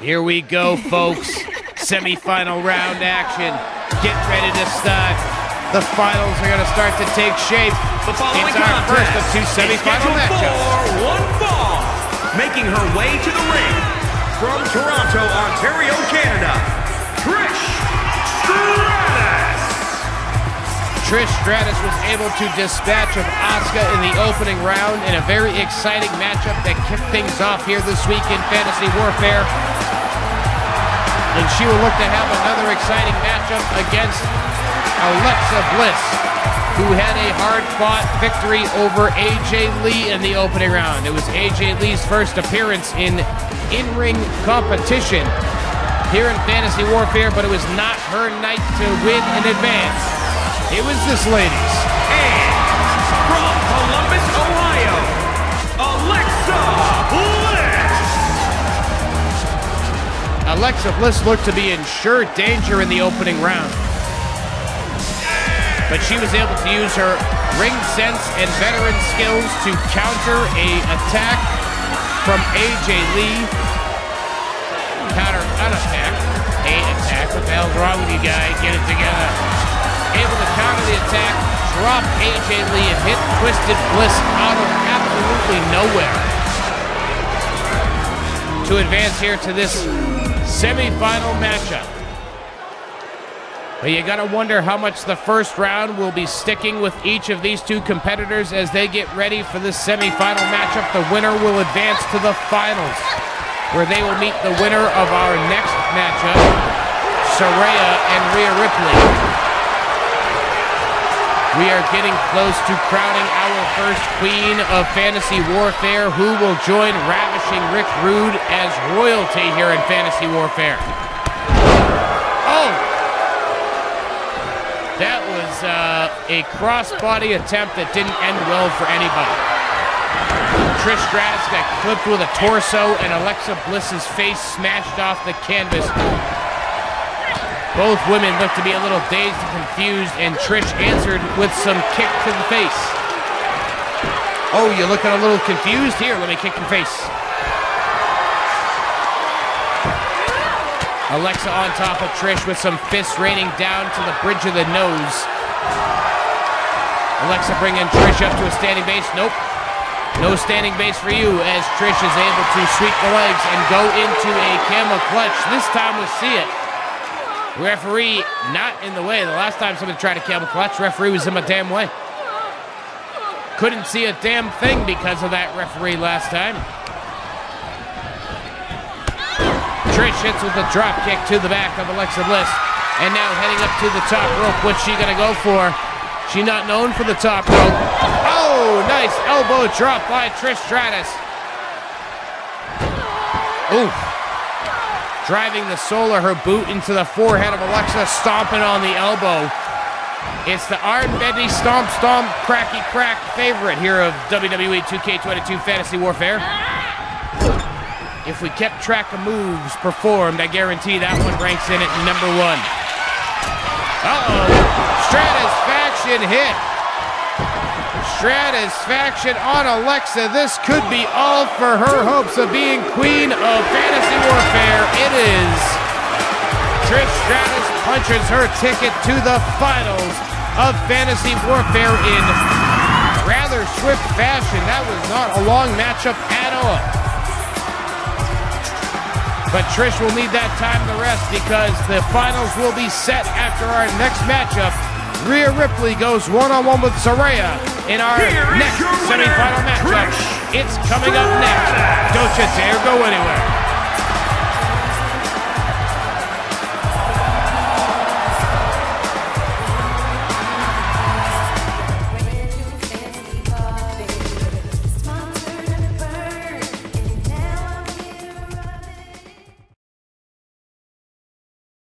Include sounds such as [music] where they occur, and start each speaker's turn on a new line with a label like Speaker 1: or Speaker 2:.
Speaker 1: Here we go, [laughs] folks. Semi-final round action. Get ready to start. The finals are going to start to take shape.
Speaker 2: The following
Speaker 1: it's our
Speaker 2: contest
Speaker 1: first of two
Speaker 2: is
Speaker 1: semi-final
Speaker 2: scheduled
Speaker 1: matchups.
Speaker 2: for one fall. Making her way to the ring from Toronto, Ontario, Canada, Trish Stratus.
Speaker 1: Trish Stratus was able to dispatch of Asuka in the opening round in a very exciting matchup that kicked things off here this week in Fantasy Warfare. And she will look to have another exciting matchup against Alexa Bliss, who had a hard-fought victory over AJ Lee in the opening round. It was AJ Lee's first appearance in in-ring competition here in Fantasy Warfare, but it was not her night to win in advance. It was this lady's.
Speaker 2: And from Columbus, Ohio, Alexa Bliss.
Speaker 1: Alexa Bliss looked to be in sure danger in the opening round. But she was able to use her ring sense and veteran skills to counter a attack from AJ Lee. Counter an attack. A attack. What the hell's wrong with you guys? Get it together. Able to counter the attack, drop AJ Lee and hit Twisted Bliss out of absolutely nowhere to advance here to this semi-final matchup. But you gotta wonder how much the first round will be sticking with each of these two competitors as they get ready for this semi-final matchup. The winner will advance to the finals, where they will meet the winner of our next matchup, Saraya and Rhea Ripley. We are getting close to crowning our first queen of fantasy warfare, who will join ravishing Rick Rude as royalty here in fantasy warfare. Oh! That was uh, a crossbody attempt that didn't end well for anybody. Trish Stratus got clipped with a torso, and Alexa Bliss's face smashed off the canvas. Both women looked to be a little dazed and confused, and Trish answered with some kick to the face. Oh, you're looking a little confused? Here, let me kick your face. Alexa on top of Trish with some fists raining down to the bridge of the nose. Alexa bringing Trish up to a standing base. Nope. No standing base for you as Trish is able to sweep the legs and go into a camel clutch. This time we'll see it. Referee not in the way. The last time somebody tried a camel clutch, referee was in my damn way. Couldn't see a damn thing because of that referee last time. Trish hits with a drop kick to the back of Alexa Bliss. And now heading up to the top rope. What's she gonna go for? She not known for the top rope. Oh, nice elbow drop by Trish Stratus. Ooh. Driving the sole of her boot into the forehead of Alexa, stomping on the elbow. It's the Arm Bendy Stomp Stomp Cracky Crack favorite here of WWE 2K22 Fantasy Warfare. If we kept track of moves performed, I guarantee that one ranks in at number one. Uh-oh. Stratusfaction hit. Stratusfaction on Alexa. This could be all for her hopes of being queen of fantasy warfare. It is. Trish Stratus punches her ticket to the finals of fantasy warfare in rather swift fashion. That was not a long matchup at all. But Trish will need that time to rest because the finals will be set after our next matchup. Rhea Ripley goes one-on-one with Saraya in our
Speaker 2: Here
Speaker 1: next semifinal matchup.
Speaker 2: Trish
Speaker 1: It's coming up next. Don't you dare go anywhere.